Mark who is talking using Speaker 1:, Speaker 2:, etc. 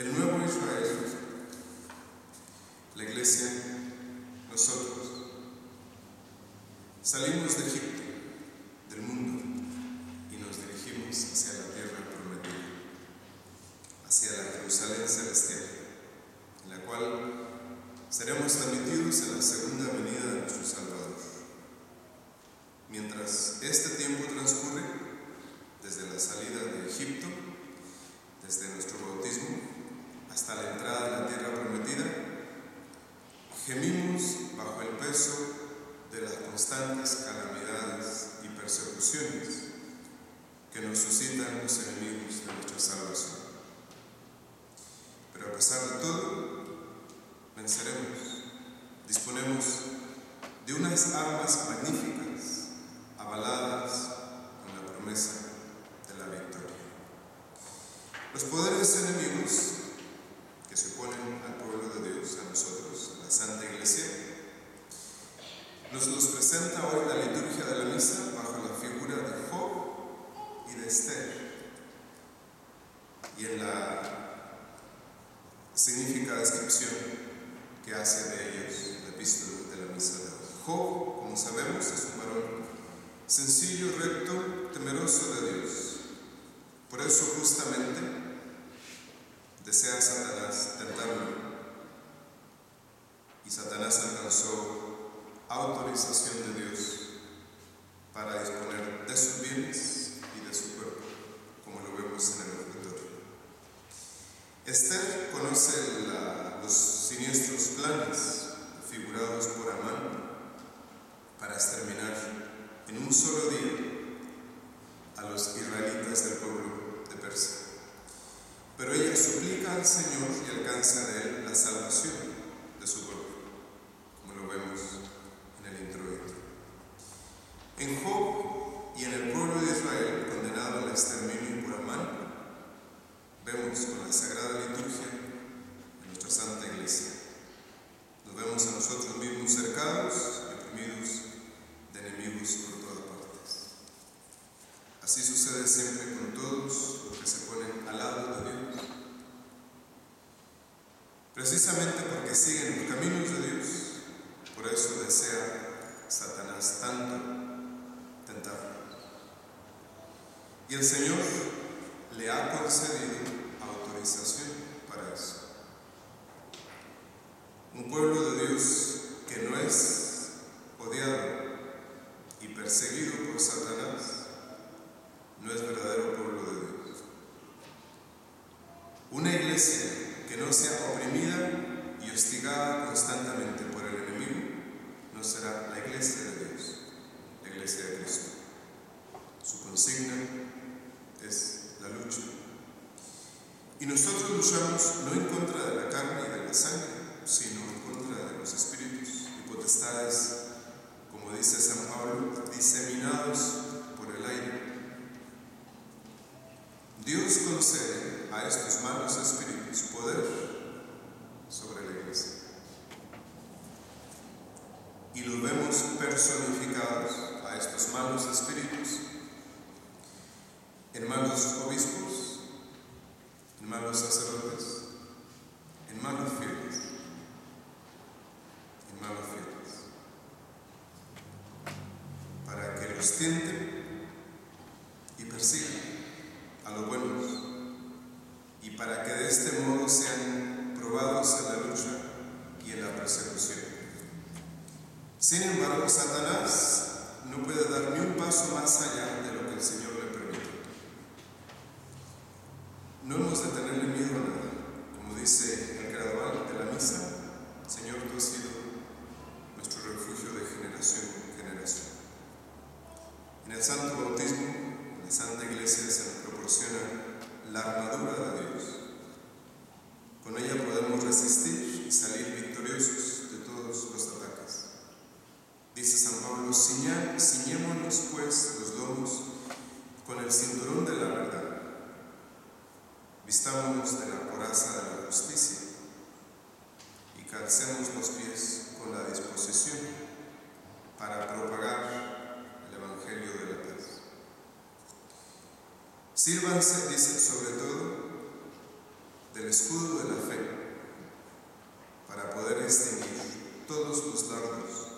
Speaker 1: el nuevo Israel, la iglesia, nosotros, salimos de Egipto, del mundo, y nos dirigimos hacia la tierra prometida, hacia la Jerusalén celestial, en la cual seremos admitidos en la segunda venida de nuestro Salvador. Mientras este tiempo transcurre, desde la salida de Egipto, desde nuestro bautismo, hasta la entrada en la tierra prometida, gemimos bajo el peso de las constantes calamidades y persecuciones nos suscitan los enemigos de nuestra salvación. Pero a pesar de todo, venceremos, disponemos de unas armas magníficas, avaladas con la promesa de la victoria. Los poderes enemigos que se oponen al pueblo de Dios, a nosotros, a la Santa Iglesia, nos los presenta hoy la liturgia de la misa bajo la figura de Job y de Esther. Y en la significa descripción que hace de ellos la epístola de la misa de hoy. Como sabemos, es un varón sencillo, recto, temeroso de Dios. Por eso justamente desea Satanás tentarlo. Y Satanás alcanzó autorización de Dios para disponer de sus bienes y de su cuerpo, como lo vemos en el ofertorio. Esther conoce los siniestros planes figurados por Amán para exterminar en un solo día a los israelitas del pueblo de Persia. Pero ella suplica al Señor y alcanza de él la salvación de su pueblo, como lo vemos en el introito. En Job y en el pueblo de Israel condenado al exterminio por Amán, vemos con la sagrada liturgia de nuestra Santa Iglesia. Nos vemos a nosotros mismos cercados y oprimidos de enemigos por todas partes. Así sucede siempre con todos los que se ponen al lado de Dios. Precisamente porque siguen los caminos de Dios, por eso desea Satanás tanto tentarlos. Y el Señor le ha concedido autorización para eso. Un pueblo de Dios que no es odiado y perseguido por Satanás no es verdadero pueblo de Dios. Una iglesia no sea oprimida y hostigada constantemente por el enemigo no será la iglesia de Dios, la iglesia de Cristo. Su consigna es la lucha. Y nosotros luchamos no en contra de la carne y de la sangre, sino en contra de los espíritus y potestades, como dice San Pablo, diseminados por el aire. Dios concede a estos malos espíritus poder sobre la iglesia. Y los vemos personificados a estos malos espíritus en malos obispos, en malos sacerdotes, en malos fieles, en malos fieles, para que los tienten y persigan a los buenos y para que de este modo sean probados en la lucha y en la persecución. Sin embargo, Satanás no puede dar ni un paso más allá de lo que el Señor le permite. No hemos de tenerle miedo a nada. Como dice el gradual de la misa, Señor, tú has sido nuestro refugio de generación en generación. En el Santo Bautismo, en la Santa Iglesia proporciona la armadura de Dios. Con ella podemos resistir y salir victoriosos de todos los ataques. Dice San Pablo, ciñémonos pues los lomos con el cinturón de la verdad. Vistámonos de la coraza de la justicia y calcemos los pies con la disposición para propagar el Evangelio de la paz. Sírvanse, dice sobre todo, del escudo de la fe para poder extinguir todos los dardos